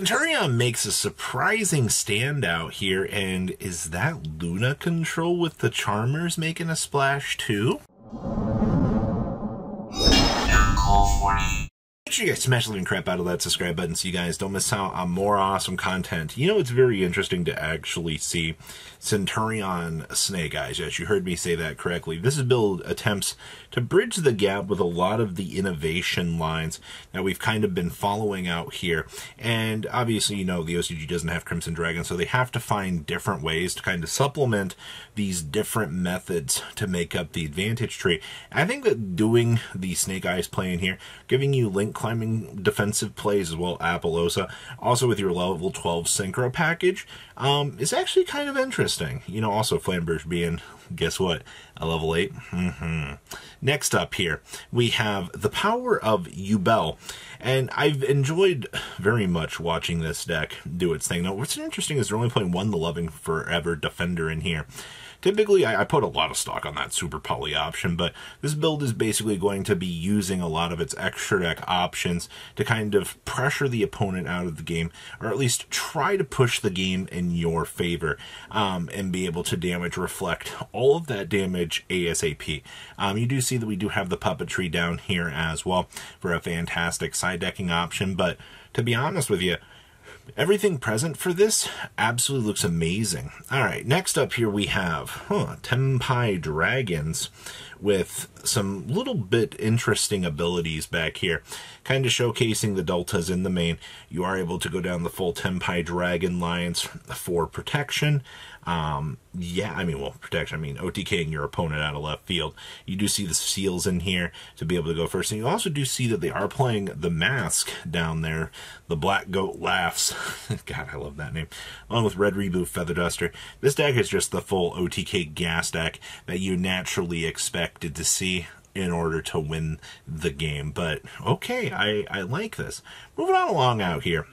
Centurion makes a surprising standout here, and is that Luna Control with the Charmers making a splash too? Make sure you guys smash the living crap out of that subscribe button so you guys don't miss out on more awesome content. You know, it's very interesting to actually see Centurion Snake Eyes. Yes, you heard me say that correctly. This is build attempts to bridge the gap with a lot of the innovation lines that we've kind of been following out here. And obviously, you know, the OCG doesn't have Crimson Dragon, so they have to find different ways to kind of supplement these different methods to make up the advantage tree. I think that doing the Snake Eyes play in here, giving you Link climbing defensive plays as well, Apollousa, also with your level 12 Synchro package, um, is actually kind of interesting. You know, also Flamberge being, guess what, a level 8. Mm-hmm. Next up here, we have the power of Yubel. And I've enjoyed very much watching this deck do its thing. Now, what's interesting is they're only playing one The Loving Forever Defender in here. Typically, I, I, put a lot of stock on that super poly option, but this build is basically going to be using a lot of its extra deck options to kind of pressure the opponent out of the game, or at least try to push the game in your favor, um, and be able to damage reflect all of that damage ASAP. Um, you do see that we do have the puppetry down here as well for a fantastic side decking option, but to be honest with you, Everything present for this absolutely looks amazing. All right, next up here we have huh, Tenpai Dragons with some little bit interesting abilities back here, kind of showcasing the deltas in the main. You are able to go down the full Tenpai Dragon lines for protection. Um, yeah, I mean, well, protection, I mean, OTKing your opponent out of left field. You do see the seals in here to be able to go first. And you also do see that they are playing the mask down there. The Black Goat Laughs. God, I love that name. Along with Red Reboot Feather Duster. This deck is just the full OTK gas deck that you naturally expected to see in order to win the game. But okay, I, I like this. Moving on along out here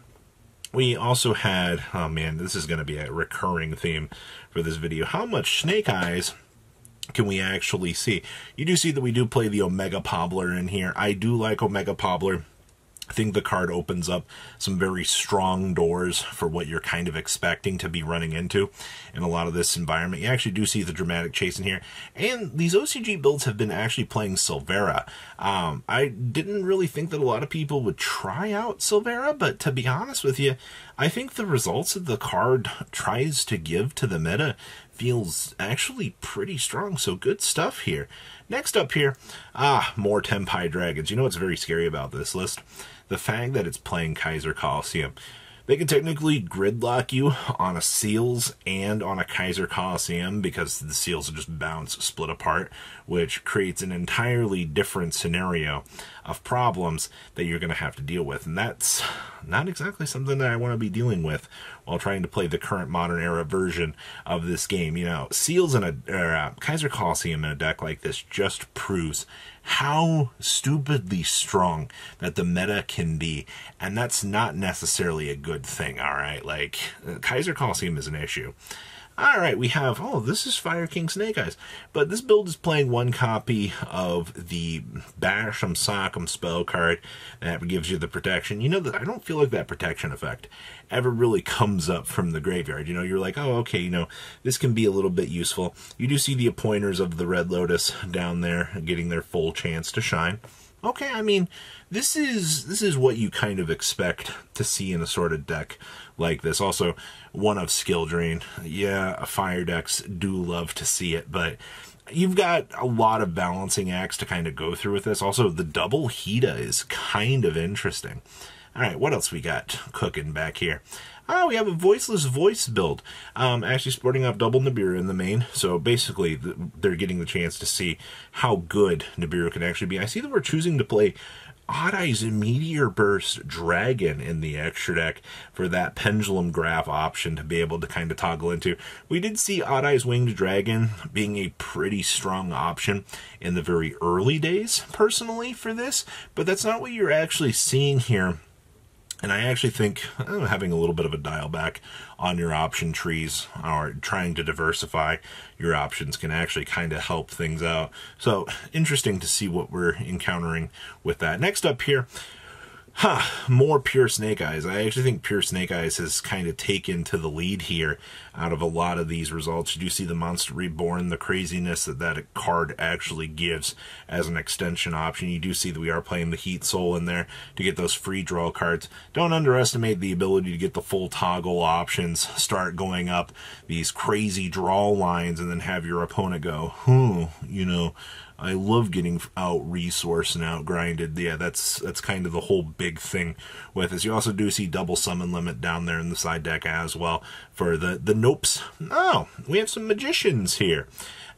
we also had, oh man, this is going to be a recurring theme for this video. How much Snake Eyes can we actually see? You do see that we do play the Omega Pobbler in here. I do like Omega Pobbler. I think the card opens up some very strong doors for what you're kind of expecting to be running into in a lot of this environment. You actually do see the dramatic chase in here. And these OCG builds have been actually playing Silvera. Um, I didn't really think that a lot of people would try out Silvera, but to be honest with you, I think the results that the card tries to give to the meta feels actually pretty strong. So good stuff here. Next up here, ah, more Tenpai Dragons. You know what's very scary about this list? The fact that it's playing Kaiser Coliseum. They can technically gridlock you on a Seals and on a Kaiser Coliseum because the Seals will just bounce, split apart, which creates an entirely different scenario of problems that you're going to have to deal with. And that's not exactly something that I want to be dealing with while trying to play the current modern era version of this game. You know, Seals in a or, uh, Kaiser Coliseum in a deck like this just proves how stupidly strong that the meta can be. And that's not necessarily a good thing, all right? Like, uh, Kaiser Coliseum is an issue. All right, we have, oh, this is Fire King Snake Eyes. But this build is playing one copy of the Basham Sock'em spell card that gives you the protection. You know, that I don't feel like that protection effect ever really comes up from the graveyard. You know, you're like, oh, okay, you know, this can be a little bit useful. You do see the appointers of the Red Lotus down there getting their full chance to shine. Okay, I mean, this is this is what you kind of expect to see in a sort of deck like this. Also, one of skill drain. Yeah, fire decks do love to see it, but you've got a lot of balancing acts to kind of go through with this. Also, the double Hiita is kind of interesting. All right, what else we got cooking back here? Oh, we have a voiceless voice build. Um, actually sporting up double Nibiru in the main. So basically, they're getting the chance to see how good Nibiru can actually be. I see that we're choosing to play Odd Eyes Meteor Burst Dragon in the extra deck for that Pendulum Graph option to be able to kind of toggle into. We did see Odd Eyes Winged Dragon being a pretty strong option in the very early days, personally, for this, but that's not what you're actually seeing here and I actually think uh, having a little bit of a dial back on your option trees or trying to diversify your options can actually kind of help things out. So interesting to see what we're encountering with that. Next up here, Huh, more pure Snake Eyes. I actually think pure Snake Eyes has kind of taken to the lead here out of a lot of these results. You do see the Monster Reborn, the craziness that that card actually gives as an extension option. You do see that we are playing the Heat Soul in there to get those free draw cards. Don't underestimate the ability to get the full toggle options, start going up these crazy draw lines, and then have your opponent go, hmm, you know, I love getting out resourced and out grinded. Yeah, that's that's kind of the whole big thing with this. You also do see double summon limit down there in the side deck as well for the the nopes. Oh, we have some magicians here.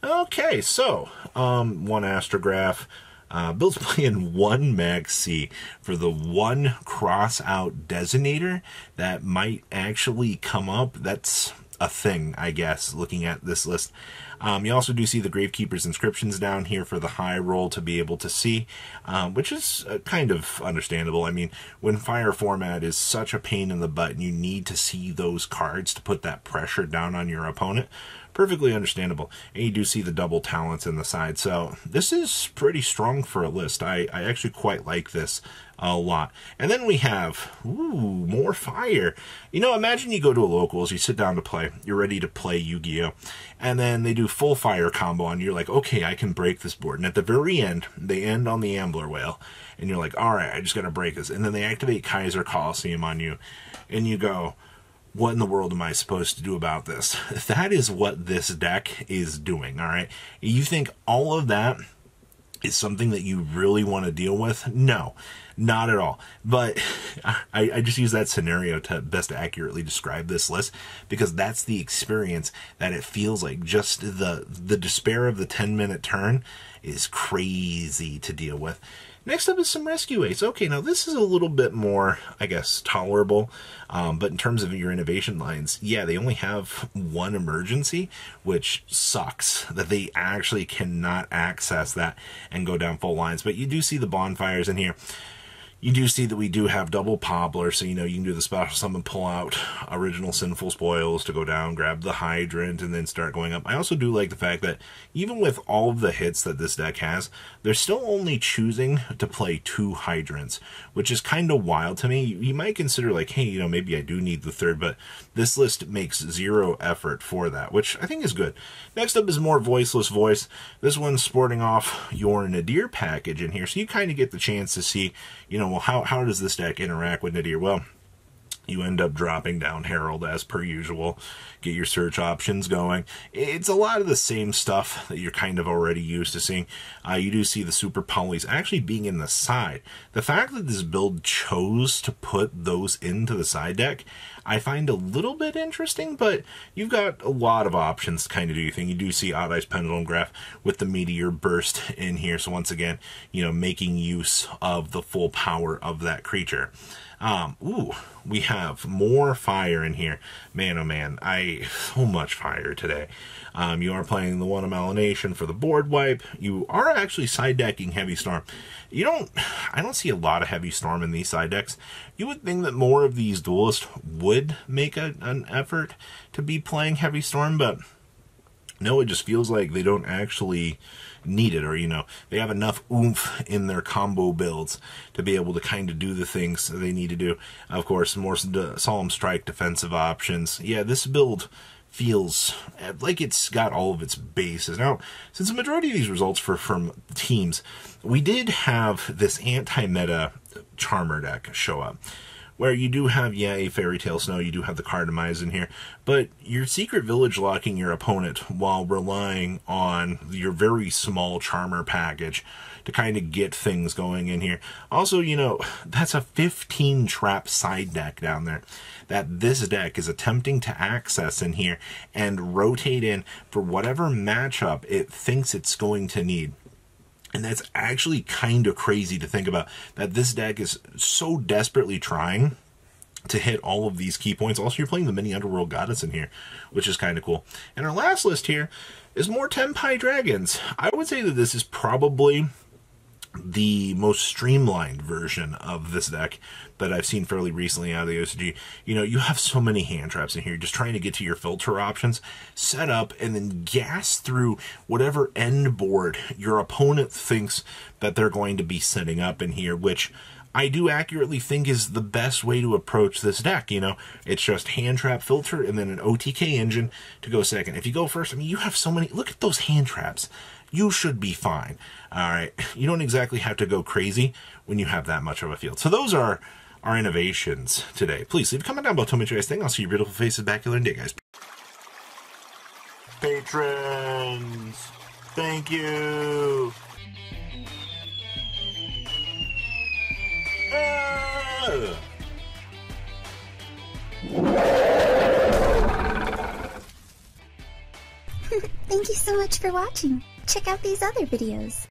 Okay, so um, one astrograph. Uh, Bill's playing one Max C for the one cross out designator that might actually come up. That's a thing, I guess, looking at this list. Um, you also do see the Gravekeeper's inscriptions down here for the high roll to be able to see, um, which is uh, kind of understandable. I mean, when fire format is such a pain in the butt and you need to see those cards to put that pressure down on your opponent, perfectly understandable. And you do see the double talents in the side. So this is pretty strong for a list. I, I actually quite like this a lot. And then we have, ooh, more fire. You know, imagine you go to a locals, you sit down to play, you're ready to play Yu-Gi-Oh! And then they do full fire combo and you're like, okay, I can break this board. And at the very end, they end on the Ambler Whale. And you're like, all right, I just got to break this. And then they activate Kaiser Coliseum on you. And you go, what in the world am I supposed to do about this? That is what this deck is doing, all right? You think all of that is something that you really want to deal with? No, not at all. But I, I, just use that scenario to best accurately describe this list because that's the experience that it feels like. Just the the despair of the 10 minute turn is crazy to deal with. Next up is some rescue ace. Okay, now this is a little bit more, I guess, tolerable. Um, but in terms of your innovation lines, yeah, they only have one emergency, which sucks that they actually cannot access that and go down full lines. But you do see the bonfires in here you do see that we do have double Pobbler, so you know you can do the special summon, pull out original Sinful Spoils to go down, grab the Hydrant, and then start going up. I also do like the fact that even with all of the hits that this deck has, they're still only choosing to play two Hydrants, which is kind of wild to me. You might consider like, hey, you know, maybe I do need the third, but this list makes zero effort for that, which I think is good. Next up is more Voiceless Voice. This one's sporting off your Nadir package in here, so you kind of get the chance to see, you know, well, how, how does this deck interact with Nadir? Well, you end up dropping down Herald as per usual. Get your search options going. It's a lot of the same stuff that you're kind of already used to seeing. Uh, you do see the super polys actually being in the side. The fact that this build chose to put those into the side deck, I find a little bit interesting, but you've got a lot of options to kind of do your thing. You do see Odd Eyes Pendulum Graph with the Meteor Burst in here. So once again, you know, making use of the full power of that creature. Um, ooh, we have more fire in here. Man, oh man, I so much fire today. Um, you are playing the one Amelination for the board wipe. You are actually side decking Heavy Storm. You don't, I don't see a lot of Heavy Storm in these side decks. You would think that more of these duelists would make a, an effort to be playing Heavy Storm, but no, it just feels like they don't actually need it, or you know, they have enough oomph in their combo builds to be able to kind of do the things they need to do. Of course, more solemn strike defensive options. Yeah, this build feels eh, like it's got all of its bases. Now, since the majority of these results for from teams, we did have this anti-meta Charmer deck show up where you do have, yeah, a Fairy Tale Snow, you do have the Cardemise in here, but your Secret Village locking your opponent while relying on your very small Charmer package to kind of get things going in here. Also, you know, that's a 15 trap side deck down there that this deck is attempting to access in here and rotate in for whatever matchup it thinks it's going to need. And that's actually kind of crazy to think about that this deck is so desperately trying to hit all of these key points. Also, you're playing the mini Underworld Goddess in here, which is kind of cool. And our last list here is more Tenpai Dragons. I would say that this is probably the most streamlined version of this deck that I've seen fairly recently out of the OCG. You know, you have so many hand traps in here, just trying to get to your filter options, set up, and then gas through whatever end board your opponent thinks that they're going to be setting up in here, which I do accurately think is the best way to approach this deck. You know, it's just hand trap filter and then an OTK engine to go second. If you go first, I mean, you have so many. Look at those hand traps. You should be fine. All right. You don't exactly have to go crazy when you have that much of a field. So those are our innovations today. Please leave a comment down below. Tell me what you guys think. I'll see your beautiful faces back here in a day, guys. Patrons, thank you. Ah! Thank you so much for watching. Check out these other videos.